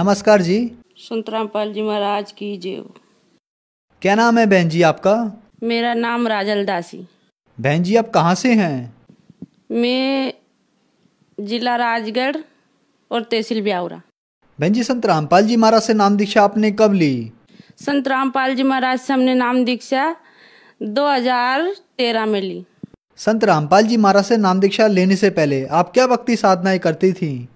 नमस्कार जी। संतरामपाल जी महाराज की जय क्या नाम है बहन जी आपका? मेरा नाम राजल दासी। बहन जी आप कहाँ से हैं? मैं जिला राजगढ़ और तहसील ब्यावरा। बहन जी संत रामपाल जी महाराज से नाम दीक्षा आपने कब ली? संत रामपाल जी महाराज से हमने नाम दीक्षा 2013 में ली। संत रामपाल जी महाराज से नाम दीक्षा लेने से पहले आप क्या भक्ति साधनाएँ करती थी?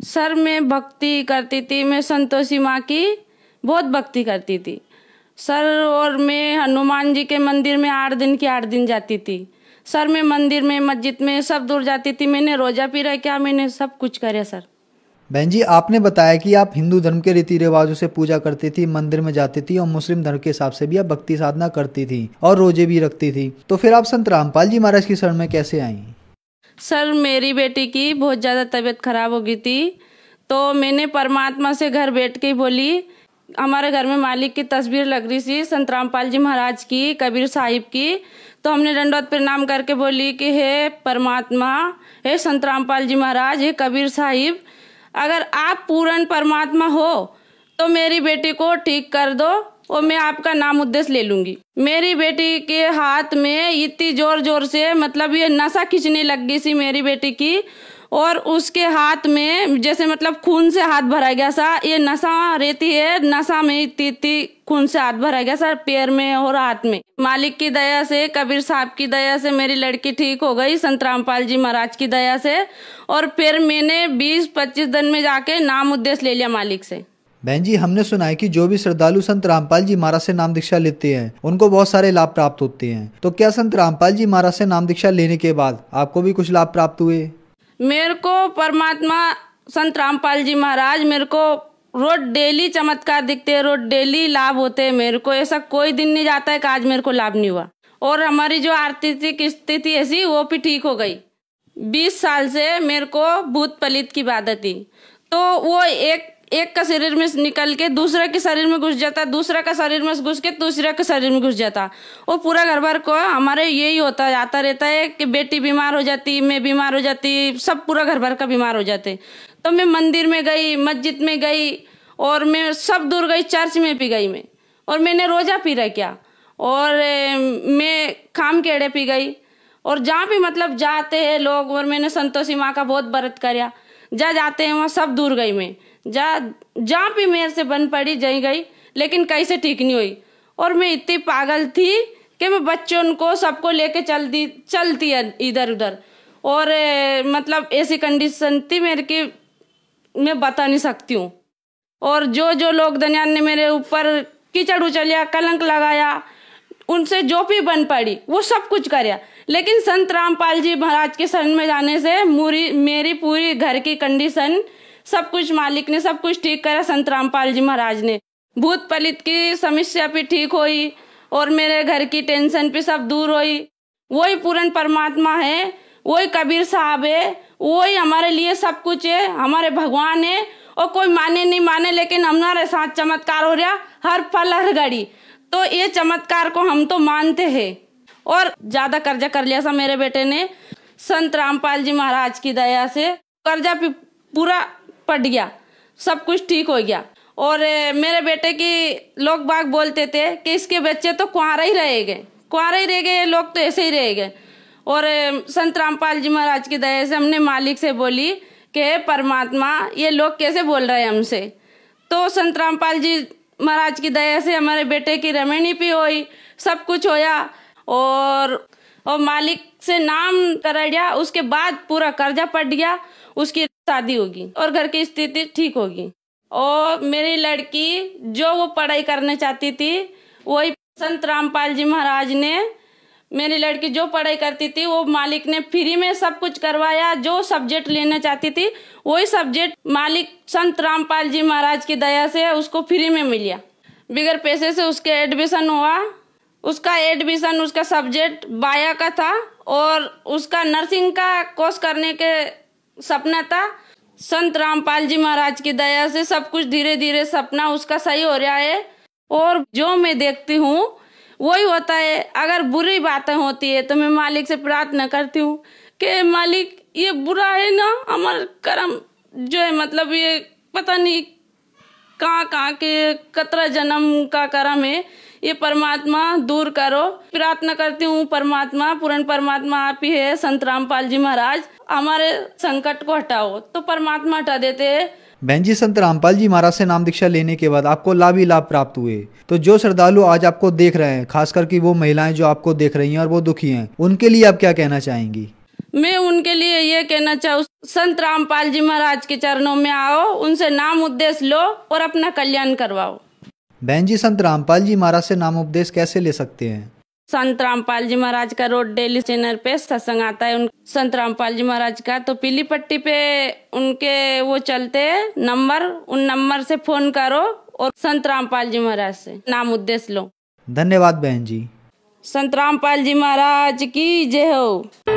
सर मैं भक्ति करती थी, मैं संतोषी माँ की बहुत भक्ति करती थी। सर और मैं हनुमान जी के मंदिर में आठ दिन की आठ दिन जाती थी। सर मैं मंदिर में, मस्जिद में सब दूर जाती थी। मैंने रोजा पी रहा क्या, मैंने सब कुछ करे सर। बहन जी, आपने बताया कि आप हिंदू धर्म के रीति रिवाजों से पूजा करती थी, मंदिर में जाती थी और मुस्लिम धर्म के हिसाब से भी आप भक्ति साधना करती थी और रोज़े भी रखती थी। तो फिर आप संत रामपाल जी महाराज की शरण में कैसे आई? सर, मेरी बेटी की बहुत ज़्यादा तबीयत खराब हो गई थी तो मैंने परमात्मा से घर बैठ के बोली, हमारे घर में मालिक की तस्वीर लग रही थी, संत रामपाल जी महाराज की, कबीर साहिब की। तो हमने दंडवत प्रणाम करके बोली कि, हे परमात्मा, हे संत रामपाल जी महाराज, हे कबीर साहिब, अगर आप पूर्ण परमात्मा हो तो मेरी बेटी को ठीक कर दो और मैं आपका नाम उद्देश्य ले लूँगी। मेरी बेटी के हाथ में इतनी ज़ोर ज़ोर से मतलब ये नशा खींचने लग गई सी मेरी बेटी की, और उसके हाथ में जैसे मतलब खून से हाथ भरा गया सा, ये नशा रहती है, नशा में इतनी इतनी खून से हाथ भरा गया सर पैर में और हाथ में। मालिक की दया से, कबीर साहब की दया से मेरी लड़की ठीक हो गई संत रामपाल जी महाराज की दया से, और फिर मैंने 20-25 दिन में जाके नाम उद्देश्य ले लिया मालिक से। बहन जी, हमने सुना है कि जो भी श्रद्धालु संत रामपाल जी महाराज से नाम दीक्षा लेते हैं, उनको बहुत सारे लाभ प्राप्त होते हैं। तो क्या संत रामपाल जी महाराज से नाम दीक्षा लेने के बाद आपको भी कुछ लाभ प्राप्त हुए? मेरे को परमात्मा, संत रामपाल जी महाराज, मेरे को रोज डेली चमत्कार दिखते हैं, रोज डेली लाभ होते हैं मेरे को। ऐसा कोई दिन नहीं जाता है आज मेरे को लाभ नहीं हुआ। और हमारी जो आर्थिक स्थिति ऐसी, वो भी ठीक हो गई। बीस साल से मेरे को भूत पलित की बात थी। तो वो एक एक का शरीर में निकल के दूसरे के शरीर में घुस जाता, दूसरा का शरीर में घुस के दूसरा के शरीर में घुस जाता। वो पूरा घर भर को हमारे यही होता, आता रहता है कि बेटी बीमार हो जाती, मैं बीमार हो जाती, सब पूरा घर भर का बीमार हो जाते। तो मैं मंदिर में गई, मस्जिद में गई, और मैं सब दूर गई, चर्च में भी गई मैं। और मैंने रोजा पी रहा क्या और मैं खाम केड़े पी गई। और जहाँ भी मतलब जाते हैं लोग, और मैंने संतोषी माँ का बहुत व्रत कराया। जा जाते हैं वहाँ सब दूर गई मैं। जा जहाँ भी मेरे से बन पड़ी जही गई लेकिन कैसे ठीक नहीं हुई। और मैं इतनी पागल थी कि मैं बच्चों को सबको लेके चल दी चलती है इधर उधर और ए, मतलब ऐसी कंडीशन थी मेरे की मैं बता नहीं सकती हूँ। और जो जो लोग दनियान ने मेरे ऊपर कीचड़ उचलिया कलंक लगाया उनसे जो भी बन पड़ी वो सब कुछ कराया लेकिन संत रामपाल जी महाराज के शरण में जाने से मूरी मेरी पूरी घर की कंडीशन सब कुछ मालिक ने सब कुछ ठीक करा, संत रामपाल जी महाराज ने। भूत पलित की समस्या भी ठीक हुई और मेरे घर की टेंशन भी सब दूर हुई। वही पूर्ण परमात्मा है, वही कबीर साहब है, वही हमारे लिए सब कुछ है, हमारे भगवान है और कोई माने नहीं माने, लेकिन हमारे साथ चमत्कार हो रहा, हर पल, हर घड़ी। तो ये चमत्कार को हम तो मानते हैं। और ज़्यादा कर्जा कर लिया था मेरे बेटे ने, संत रामपाल जी महाराज की दया से। कर्जा पूरा पट गया, सब कुछ ठीक हो गया। और मेरे बेटे की लोग बाग बोलते थे कि इसके बच्चे तो कुआरा ही रह गए। कुआरा ही रह गए लोग तो ऐसे ही रह गए। और संत रामपाल जी महाराज की दया से हमने मालिक से बोली कि परमात्मा, ये लोग कैसे बोल रहे हैं हमसे? तो संत रामपाल जी महाराज की दया से हमारे बेटे की रमणी भी हुई, सब कुछ होया। और और मालिक से नाम कर दिया उसके बाद पूरा कर्जा पट गया, उसकी शादी होगी और घर की स्थिति ठीक होगी। और मेरी लड़की जो वो पढ़ाई करना चाहती थी, वही संत रामपाल जी महाराज ने मेरी लड़की जो पढ़ाई करती थी, वो मालिक ने फ्री में सब कुछ करवाया, जो सब्जेक्ट लेना चाहती थी, वही सब्जेक्ट मालिक संत रामपाल जी महाराज की दया से उसको फ्री में मिल गया बिगड़ पैसे से उसके एडमिशन हुआ। उसका एडमिशन उसका सब्जेक्ट बाया का था और उसका नर्सिंग का कोर्स करने के सपना था। संत रामपाल जी महाराज की दया से सब कुछ धीरे धीरे सपना उसका सही हो रहा है। और जो मैं देखती हूँ, वही होता है। अगर बुरी बातें होती है तो मैं मालिक से प्रार्थना करती हूँ कि, मालिक, ये बुरा है ना? हमारा कर्म जो है मतलब ये पता नहीं कहाँ कहाँ के कतरा जन्म का कर्म है। ये परमात्मा दूर करो। प्रार्थना करती हूँ परमात्मा पूर्ण परमात्मा आप ही है संत रामपाल जी महाराज। हमारे संकट को हटाओ तो परमात्मा हटा देते। हैं बहन जी संत रामपाल जी महाराज से नाम दीक्षा लेने के बाद आपको लाभ ही लाभ प्राप्त हुए। तो जो श्रद्धालु आज आपको देख रहे हैं खास करके वो महिलाएँ जो आपको देख रही हैं और वो दुखी हैं उनके लिए आप क्या कहना चाहेंगी? मैं उनके लिए ये कहना चाहूँ संत रामपाल जी महाराज के चरणों में आओ उनसे नाम उद्देश्य लो और अपना कल्याण करवाओ। बहन जी संत रामपाल जी महाराज से नाम उपदेश कैसे ले सकते हैं? संत रामपाल जी महाराज का रोड डेली चैनल पे सत्संग आता है। उन संत रामपाल जी महाराज का तो पीली पट्टी पे उनके वो चलते हैं नंबर उन नंबर से फ़ोन करो और संत रामपाल जी महाराज से नाम उद्देश्य लो। धन्यवाद बहन जी। संत रामपाल जी महाराज की जय हो।